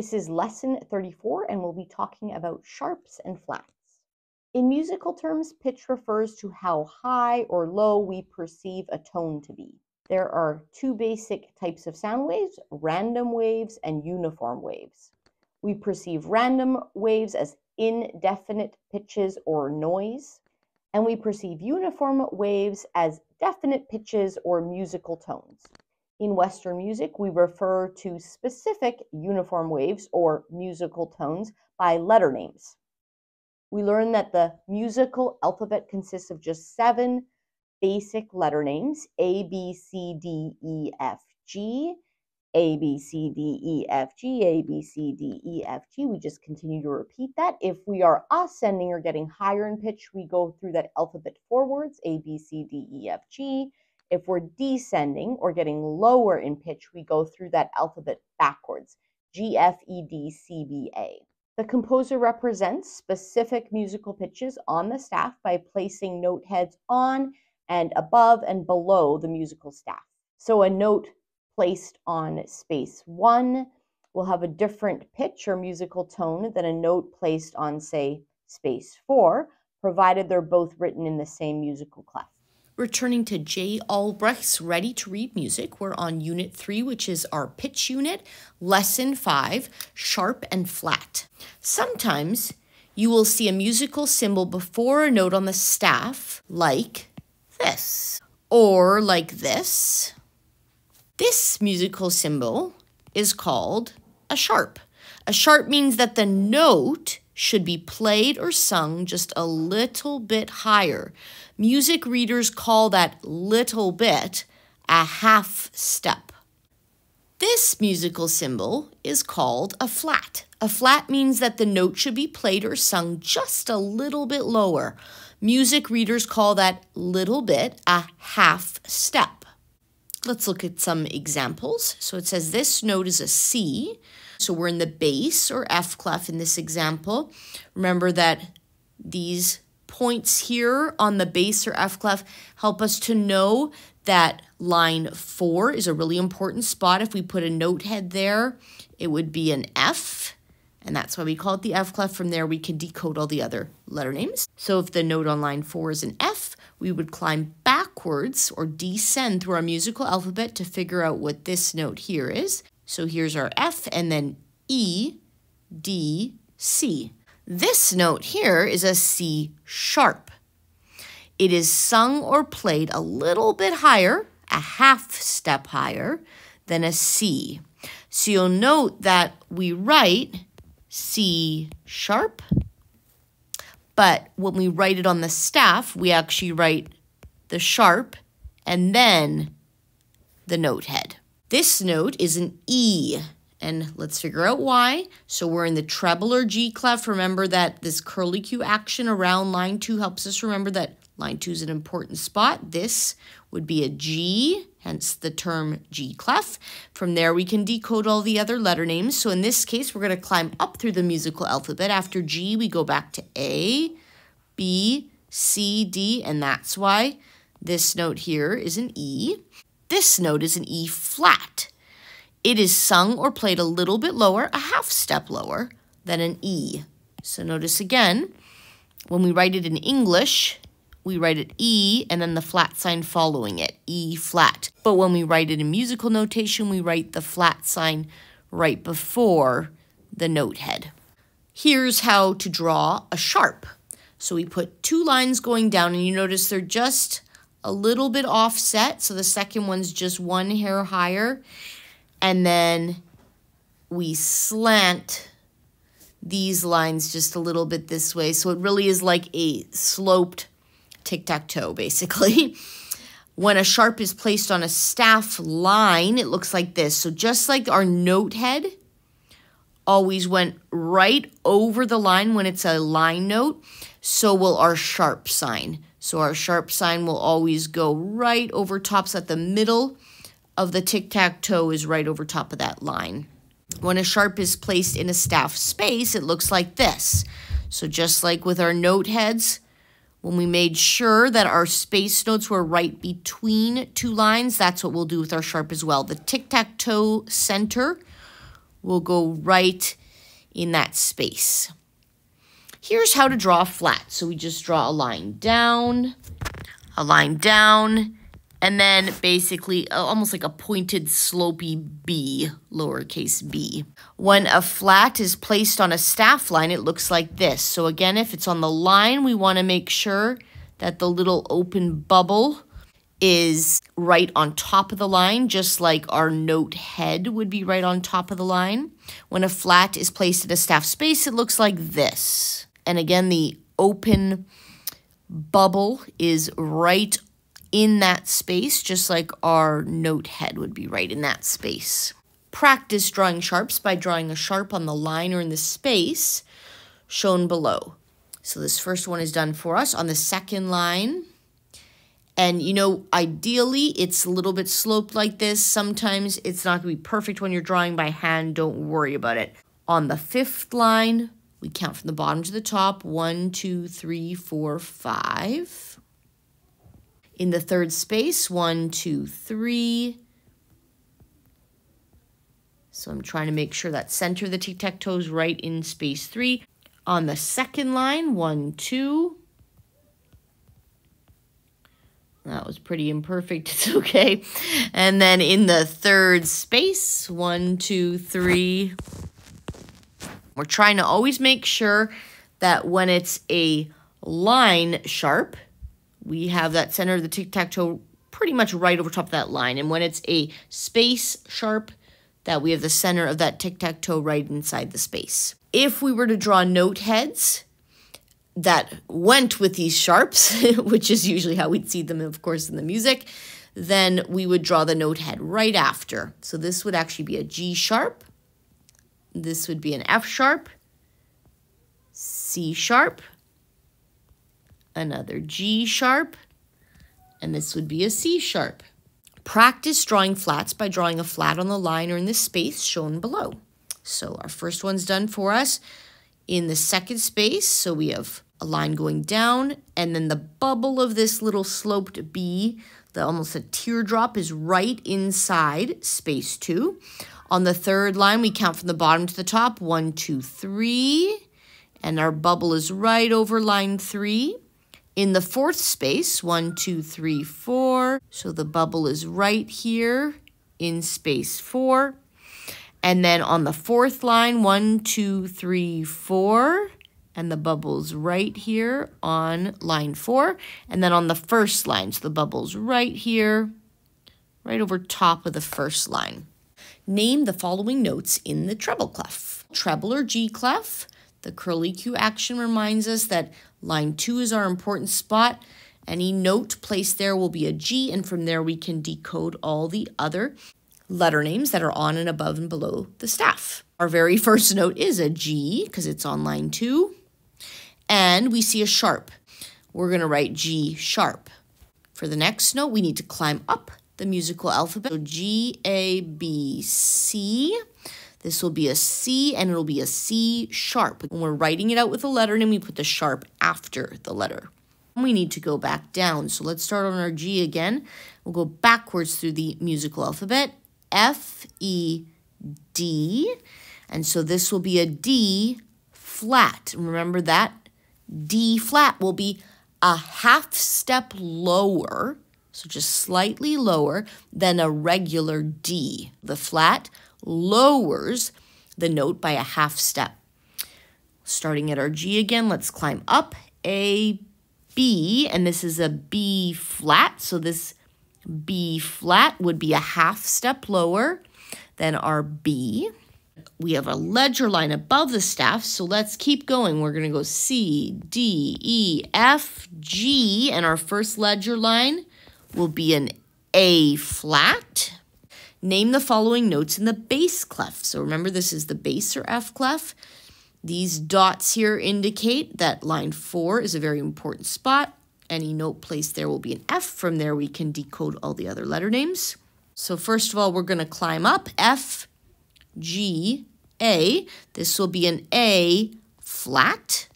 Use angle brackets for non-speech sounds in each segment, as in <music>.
This is lesson 34 and we'll be talking about sharps and flats. In musical terms, pitch refers to how high or low we perceive a tone to be. There are two basic types of sound waves, random waves and uniform waves. We perceive random waves as indefinite pitches or noise, and we perceive uniform waves as definite pitches or musical tones. In Western music, we refer to specific uniform waves or musical tones by letter names. We learn that the musical alphabet consists of just seven basic letter names A, B, C, D, E, F, G. A, B, C, D, E, F, G, A, B, C, D, E, F, G. We just continue to repeat that. If we are ascending or getting higher in pitch, we go through that alphabet forwards, A, B, C, D, E, F, G. If we're descending or getting lower in pitch, we go through that alphabet backwards, G, F, E, D, C, B, A. The composer represents specific musical pitches on the staff by placing note heads on and above and below the musical staff. So a note placed on space one will have a different pitch or musical tone than a note placed on, say, space four, provided they're both written in the same musical clef. Returning to Jay Althouse's Ready to Read Music, we're on Unit 3, which is our pitch unit, Lesson 5, Sharp and Flat. Sometimes you will see a musical symbol before a note on the staff, like this or like this. This musical symbol is called a sharp. A sharp means that the note should be played or sung just a little bit higher. Music readers call that little bit a half step. This musical symbol is called a flat. A flat means that the note should be played or sung just a little bit lower. Music readers call that little bit a half step. Let's look at some examples. So it says this note is a C. So we're in the bass or F clef in this example. Remember that these points here on the bass or F clef help us to know that line four is a really important spot. If we put a note head there, it would be an F and that's why we call it the F clef. From there, we can decode all the other letter names. So if the note on line four is an F, we would climb backwards or descend through our musical alphabet to figure out what this note here is. So here's our F and then E, D, C. This note here is a C sharp. It is sung or played a little bit higher, a half step higher, than a C. So you'll note that we write C sharp. But when we write it on the staff, we actually write the sharp and then the note head. This note is an E, and let's figure out why. So we're in the treble or G clef. Remember that this curly Q action around line two helps us remember that line two is an important spot. This would be a G, hence the term G clef. From there, we can decode all the other letter names. So in this case, we're going to climb up through the musical alphabet. After G, we go back to A, B, C, D, and that's why this note here is an E. This note is an E flat. It is sung or played a little bit lower, a half step lower than an E. So notice again, when we write it in English, we write it E and then the flat sign following it, E flat. But when we write it in musical notation, we write the flat sign right before the note head. Here's how to draw a sharp. So we put two lines going down and you notice they're just a little bit offset. So the second one's just one hair higher. And then we slant these lines just a little bit this way. So it really is like a sloped tic-tac-toe, <laughs> basically. when a sharp is placed on a staff line, it looks like this. So just like our note head always went right over the line when it's a line note, so will our sharp sign. So our sharp sign will always go right over top so that the middle of the tic-tac-toe is right over top of that line. When a sharp is placed in a staff space, it looks like this. So just like with our note heads, when we made sure that our space notes were right between two lines, that's what we'll do with our sharp as well. The tic-tac-toe center will go right in that space. Here's how to draw flat. So we just draw a line down, a line down, and then basically almost like a pointed slopey B, lowercase b. When a flat is placed on a staff line, it looks like this. So again, if it's on the line, we want to make sure that the little open bubble is right on top of the line, just like our note head would be right on top of the line. When a flat is placed in a staff space, it looks like this. And again, the open bubble is right in that space, just like our note head would be right in that space. Practice drawing sharps by drawing a sharp on the line or in the space shown below. So this first one is done for us on the second line. And you know, ideally it's a little bit sloped like this. Sometimes it's not gonna be perfect when you're drawing by hand. Don't worry about it. On the fifth line, we count from the bottom to the top. One, two, three, four, five. In the third space, one, two, three. So I'm trying to make sure that center of the tic-tac-toe is right in space three. On the second line, one, two. That was pretty imperfect. <laughs> It's okay. And then in the third space, one, two, three. We're trying to always make sure that when it's a line sharp, we have that center of the tic-tac-toe pretty much right over top of that line. And when it's a space sharp, that we have the center of that tic-tac-toe right inside the space. If we were to draw note heads that went with these sharps, <laughs> which is usually how we'd see them, of course, in the music, then we would draw the note head right after. So this would actually be a G sharp. This would be an F sharp, C sharp, another G sharp, and this would be a C sharp. Practice drawing flats by drawing a flat on the line or in the space shown below. So our first one's done for us in the second space. So we have a line going down and then the bubble of this little sloped B, the almost a teardrop is right inside space two. On the third line, we count from the bottom to the top, one, two, three, and our bubble is right over line three. In the fourth space, one, two, three, four. So the bubble is right here in space four. And then on the fourth line, one, two, three, four. And the bubble's right here on line four. And then on the first line, so the bubble's right here, right over top of the first line. Name the following notes in the treble clef. Treble or G clef. The curly Q action reminds us that Line 2 is our important spot. Any note placed there will be a G, and from there we can decode all the other letter names that are on and above and below the staff. Our very <laughs> first note is a G because it's on line 2. And we see a sharp. We're going to write G sharp. For the next note, we need to climb up the musical alphabet. So G, A, B, C. This will be a C and it'll be a C sharp. When we're writing it out with a letter name, we put the sharp after the letter. We need to go back down. So let's start on our G again. We'll go backwards through the musical alphabet. F, E, D. And so this will be a D flat. Remember that? D flat will be a half step lower, so just slightly lower than a regular D. The flat lowers the note by a half step. Starting at our G again, let's climb up A, B, and this is a B flat, so this B flat would be a half step lower than our B. We have a ledger line above the staff, so let's keep going. We're going to go C, D, E, F, G, and our first ledger line will be an A flat. Name the following notes in the bass clef. So remember, this is the bass or F clef. These dots here indicate that line 4 is a very important spot. Any note placed there will be an F. From there, we can decode all the other letter names. So first of all, we're going to climb up F, G, A. This will be an A flat.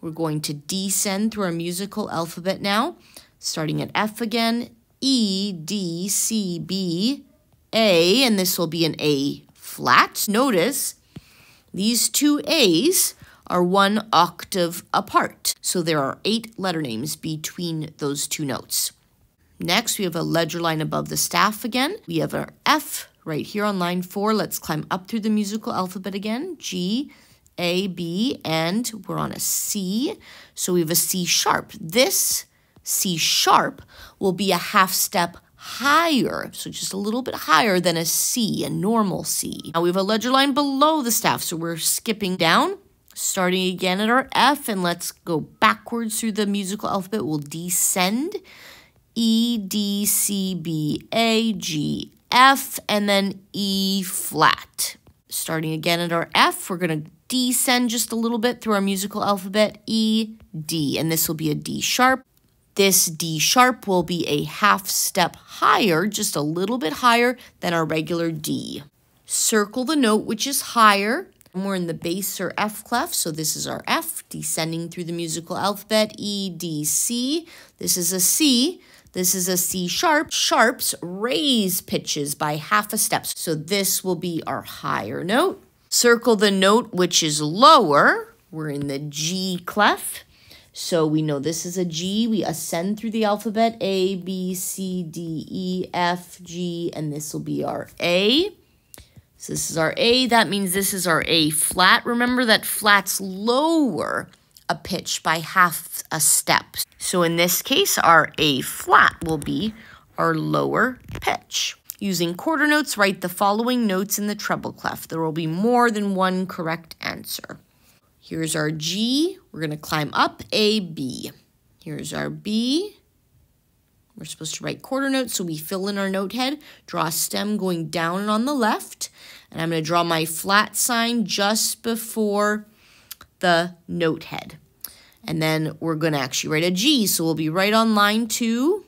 We're going to descend through our musical alphabet now, starting at F again, E, D, C, B, a, and this will be an A flat. Notice these two A's are one octave apart. So there are eight letter names between those two notes. Next, we have a ledger line above the staff again. We have our F right here on line four. Let's climb up through the musical alphabet again. G, A, B, and we're on a C. So we have a C sharp. This C sharp will be a half step higher, so just a little bit higher than a C, a normal C. Now we have a ledger line below the staff, so we're skipping down, starting again at our F, and let's go backwards through the musical alphabet. We'll descend E, D, C, B, A, G, F, and then E flat. Starting again at our F, we're going to descend just a little bit through our musical alphabet, E, D, and this will be a D sharp. This D sharp will be a half step higher, just a little bit higher than our regular D. Circle the note which is higher. And we're in the bass or F clef, so this is our F, descending through the musical alphabet, E, D, C. This is a C. This is a C sharp. Sharps raise pitches by half a step, so this will be our higher note. Circle the note which is lower. We're in the G clef. So we know this is a G. We ascend through the alphabet A, B, C, D, E, F, G, and this will be our A. So this is our A. That means this is our A flat. Remember that flats lower a pitch by half a step. So in this case, our A flat will be our lower pitch. Using quarter notes, write the following notes in the treble clef. There will be more than one correct answer. Here's our G. We're going to climb up A, B. Here's our B. We're supposed to write quarter notes, so we fill in our note head, draw a stem going down and on the left, and I'm going to draw my flat sign just before the note head. And then we're going to actually write a G, so we'll be right on line two.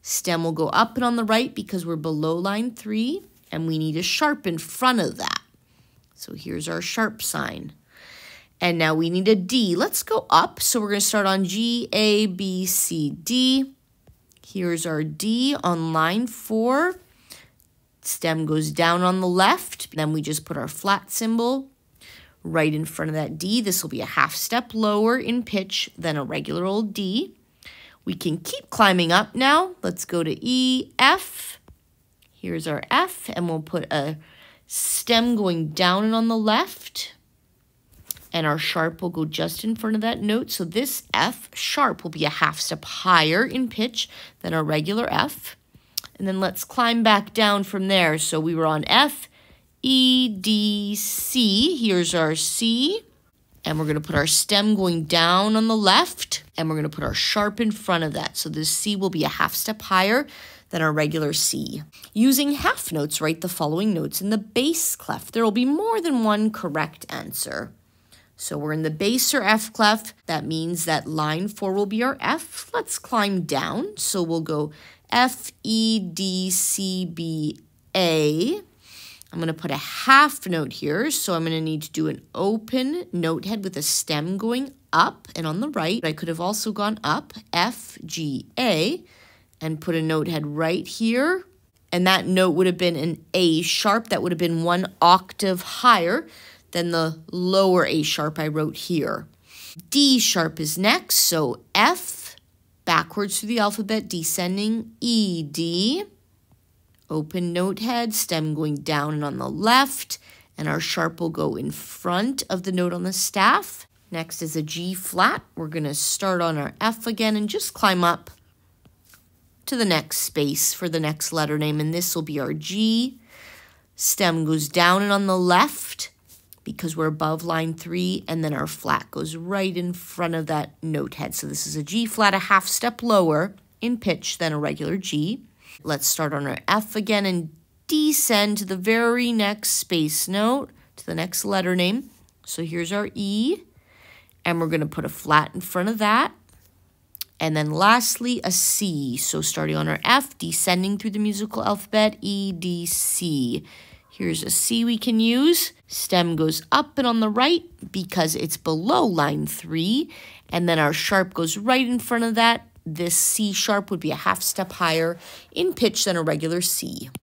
Stem will go up and on the right because we're below line three, and we need a sharp in front of that. So here's our sharp sign. And now we need a D. Let's go up. So we're going to start on G, A, B, C, D. Here's our D on line four. Stem goes down on the left. Then we just put our flat symbol right in front of that D. This will be a half step lower in pitch than a regular old D. We can keep climbing up now. Let's go to E, F. Here's our F, and we'll put a stem going down and on the left and our sharp will go just in front of that note. So this F sharp will be a half step higher in pitch than our regular F. And then let's climb back down from there. So we were on F, E, D, C. Here's our C. And we're going to put our stem going down on the left. And we're going to put our sharp in front of that. So this C will be a half step higher than our regular C. Using half notes, write the following notes in the bass clef. There will be more than one correct answer. So we're in the bass or F clef. That means that line four will be our F. Let's climb down. So we'll go F, E, D, C, B, A. I'm going to put a half note here. So I'm going to need to do an open note head with a stem going up and on the right. I could have also gone up, F, G, A, and put a note head right here. And that note would have been an A sharp. That would have been one octave higher than the lower A sharp I wrote here. D sharp is next, so F, backwards through the alphabet, descending, E, D, open note head, stem going down and on the left, and our sharp will go in front of the note on the staff. Next is a G flat. We're going to start on our F again and just climb up to the next space for the next letter name, and this will be our G. Stem goes down and on the left, because we're above line three, and then our flat goes right in front of that note head. So this is a G flat, a half step lower in pitch than a regular G. Let's start on our F again and descend to the very next space note, to the next letter name. So here's our E, and we're going to put a flat in front of that. And then lastly, a C. So starting on our F, descending through the musical alphabet, E, D, C. Here's a C we can use. Stem goes up and on the right because it's below line three. And then our sharp goes right in front of that. This C sharp would be a half step higher in pitch than a regular C.